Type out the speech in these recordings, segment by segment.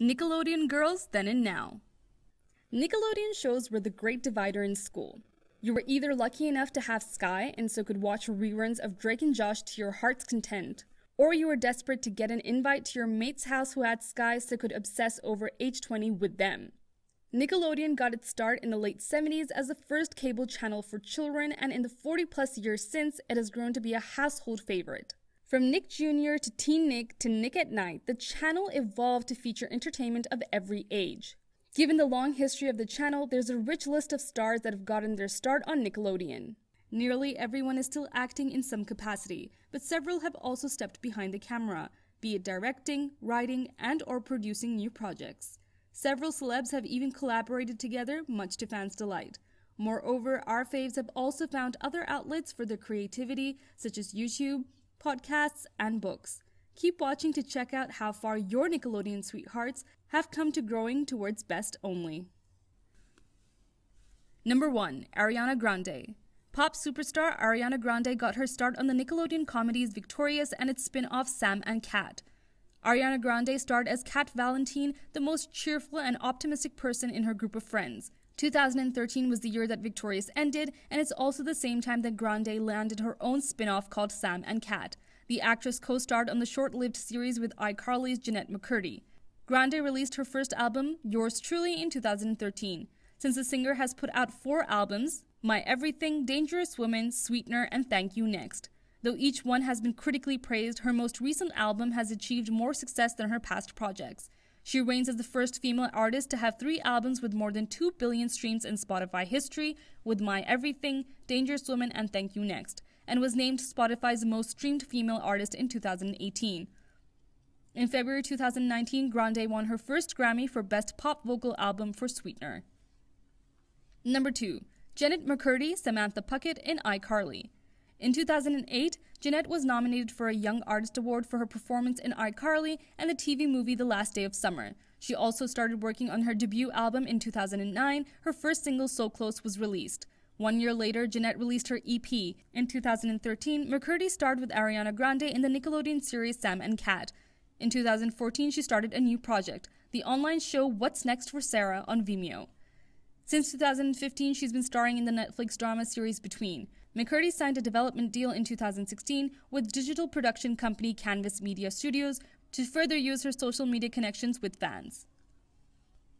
Nickelodeon Girls Then and Now. Nickelodeon shows were the great divider in school. You were either lucky enough to have Sky and so could watch reruns of Drake and Josh to your heart's content, or you were desperate to get an invite to your mate's house who had Sky so could obsess over H2O with them. Nickelodeon got its start in the late 70s as the first cable channel for children, and in the 40 plus years since, it has grown to be a household favorite. From Nick Jr. to Teen Nick to Nick at Night, the channel evolved to feature entertainment of every age. Given the long history of the channel, there's a rich list of stars that have gotten their start on Nickelodeon. Nearly everyone is still acting in some capacity, but several have also stepped behind the camera, be it directing, writing, and or producing new projects. Several celebs have even collaborated together, much to fans' delight. Moreover, our faves have also found other outlets for their creativity, such as YouTube, podcasts, and books. Keep watching to check out how far your Nickelodeon sweethearts have come to growing towards best only. Number 1. Ariana Grande. Pop superstar Ariana Grande got her start on the Nickelodeon comedies Victorious and its spin off Sam and Cat. Ariana Grande starred as Cat Valentine, the most cheerful and optimistic person in her group of friends. 2013 was the year that Victorious ended, and it's also the same time that Grande landed her own spin off called Sam and Cat. The actress co starred on the short lived series with iCarly's Jennette McCurdy. Grande released her first album, Yours Truly, in 2013. Since the singer has put out four albums My Everything, Dangerous Woman, Sweetener, and Thank You Next. Though each one has been critically praised, her most recent album has achieved more success than her past projects. She reigns as the first female artist to have three albums with more than 2 billion streams in Spotify history, with My Everything, Dangerous Woman, and Thank You Next, and was named Spotify's most streamed female artist in 2018. In February 2019, Grande won her first Grammy for Best Pop Vocal Album for Sweetener. Number 2. Janet McCurdy, Samantha Puckett in iCarly. In 2008, Jennette was nominated for a Young Artist Award for her performance in iCarly and the TV movie The Last Day of Summer. She also started working on her debut album in 2009. Her first single, So Close, was released. One year later, Jennette released her EP. In 2013, McCurdy starred with Ariana Grande in the Nickelodeon series Sam and Cat. In 2014, she started a new project, the online show What's Next for Sarah on Vimeo. Since 2015, she's been starring in the Netflix drama series Between. McCurdy signed a development deal in 2016 with digital production company Canvas Media Studios to further use her social media connections with fans.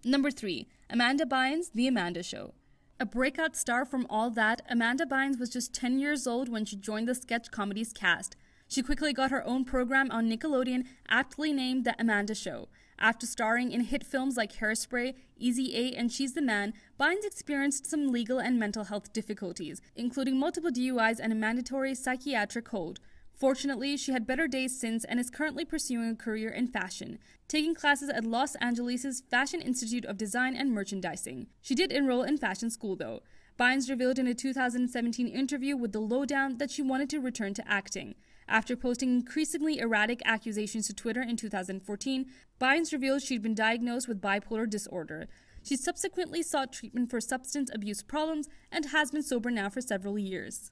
Number 3. Amanda Bynes, The Amanda Show. A breakout star from all that, Amanda Bynes was just 10 years old when she joined the sketch comedy's cast. She quickly got her own program on Nickelodeon, aptly named The Amanda Show. After starring in hit films like Hairspray, Easy A, and She's the Man, Bynes experienced some legal and mental health difficulties, including multiple DUIs and a mandatory psychiatric hold. Fortunately, she had better days since and is currently pursuing a career in fashion, taking classes at Los Angeles' Fashion Institute of Design and Merchandising. She did enroll in fashion school, though. Bynes revealed in a 2017 interview with The Lowdown that she wanted to return to acting. After posting increasingly erratic accusations to Twitter in 2014, Bynes revealed she'd been diagnosed with bipolar disorder. She subsequently sought treatment for substance abuse problems and has been sober now for several years.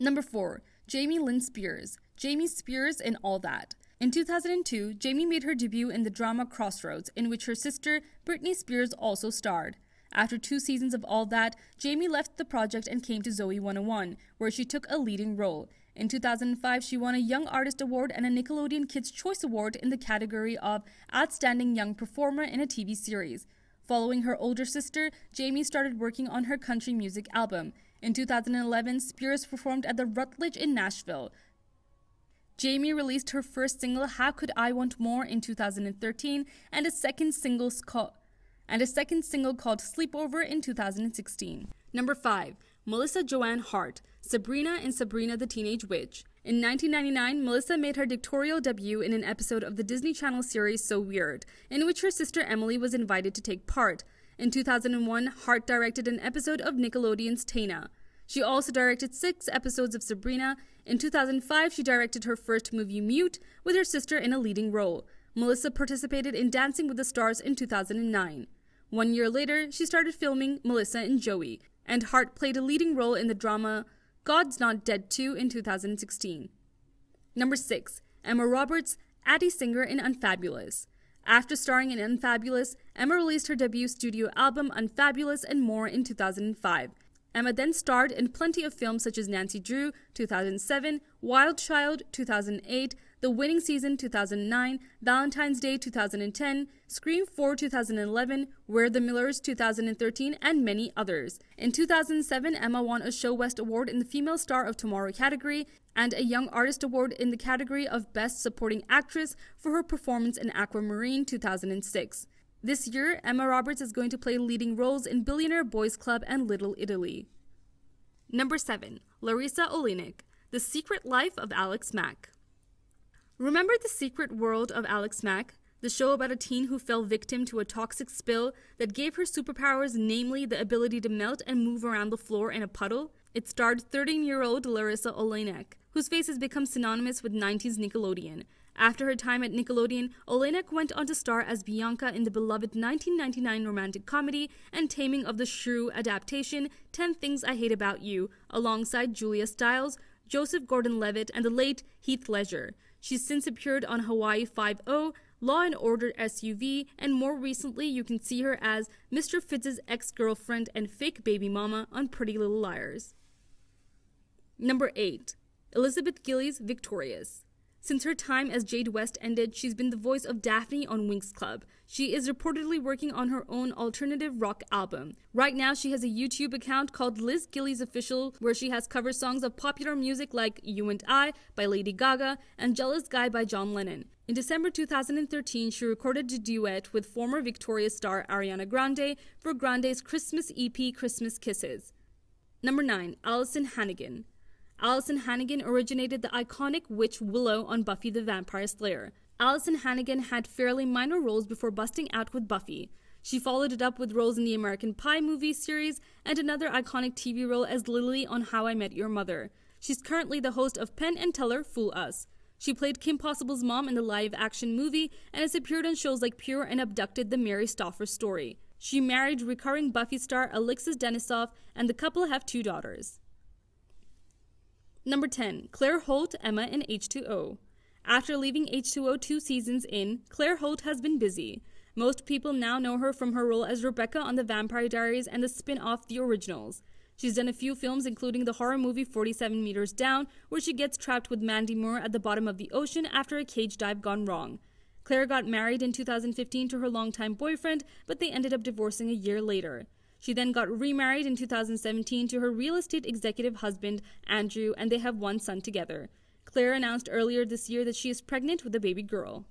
Number 4. Jamie Lynn Spears. Jamie Spears in All That. In 2002, Jamie made her debut in the drama Crossroads, in which her sister, Britney Spears, also starred. After two seasons of All That, Jamie left the project and came to Zoey 101, where she took a leading role. In 2005, she won a Young Artist Award and a Nickelodeon Kids' Choice Award in the category of Outstanding Young Performer in a TV Series. Following her older sister, Jamie started working on her country music album. In 2011, Spears performed at the Rutledge in Nashville. Jamie released her first single, How Could I Want More, in 2013, and a second single and a second single called Sleepover in 2016. Number 5. Melissa Joan Hart, Sabrina in Sabrina the Teenage Witch. In 1999, Melissa made her directorial debut in an episode of the Disney Channel series So Weird, in which her sister Emily was invited to take part. In 2001, Hart directed an episode of Nickelodeon's Taina. She also directed six episodes of Sabrina. In 2005, she directed her first movie, Mute, with her sister in a leading role. Melissa participated in Dancing with the Stars in 2009. One year later, she started filming Melissa and Joey, and Hart played a leading role in the drama God's Not Dead 2 in 2016. Number 6. Emma Roberts, Addie Singer in Unfabulous. After starring in Unfabulous, Emma released her debut studio album Unfabulous and More in 2005. Emma then starred in plenty of films such as Nancy Drew 2007, Wild Child 2008, The Winning Season 2009, Valentine's Day 2010, Scream 4 2011, We're the Millers 2013, and many others. In 2007, Emma won a ShoWest Award in the Female Star of Tomorrow category and a Young Artist Award in the category of Best Supporting Actress for her performance in Aquamarine 2006. This year, Emma Roberts is going to play leading roles in Billionaire Boys Club and Little Italy. Number 7. Larisa Oleynik, The Secret Life of Alex Mack. Remember The Secret World of Alex Mack, the show about a teen who fell victim to a toxic spill that gave her superpowers, namely the ability to melt and move around the floor in a puddle? It starred 13 year old Larisa Oleynik, whose face has become synonymous with 90s Nickelodeon, after her time at Nickelodeon, Oleynik went on to star as Bianca in the beloved 1999 romantic comedy and Taming of the Shrew adaptation 10 Things I Hate About You, alongside Julia Stiles, Joseph Gordon Levitt, and the late Heath Ledger. She's since appeared on Hawaii Five-O, Law and Order SVU, and more recently you can see her as Mr. Fitz's ex-girlfriend and fake baby mama on Pretty Little Liars. Number 8. Elizabeth Gillies Victorious. Since her time as Jade West ended, she's been the voice of Daphne on Winx Club. She is reportedly working on her own alternative rock album. Right now, she has a YouTube account called Liz Gillies Official, where she has cover songs of popular music like You and I by Lady Gaga and Jealous Guy by John Lennon. In December 2013, she recorded a duet with former Victoria star Ariana Grande for Grande's Christmas EP Christmas Kisses. Number 9. Alyson Hannigan. Alyson Hannigan originated the iconic witch Willow on Buffy the Vampire Slayer. Alyson Hannigan had fairly minor roles before busting out with Buffy. She followed it up with roles in the American Pie movie series and another iconic TV role as Lily on How I Met Your Mother. She's currently the host of Penn and Teller Fool Us. She played Kim Possible's mom in the live action movie and has appeared on shows like Pure and Abducted the Mary Stauffer story. She married recurring Buffy star Alexis Denisof, and the couple have two daughters. Number 10. Claire Holt, Emma in H2O. After leaving H2O two seasons in, Claire Holt has been busy. Most people now know her from her role as Rebecca on The Vampire Diaries and the spin off The Originals. She's done a few films, including the horror movie 47 Meters Down, where she gets trapped with Mandy Moore at the bottom of the ocean after a cage dive gone wrong. Claire got married in 2015 to her longtime boyfriend, but they ended up divorcing a year later. She then got remarried in 2017 to her real estate executive husband, Andrew, and they have one son together. Claire announced earlier this year that she is pregnant with a baby girl.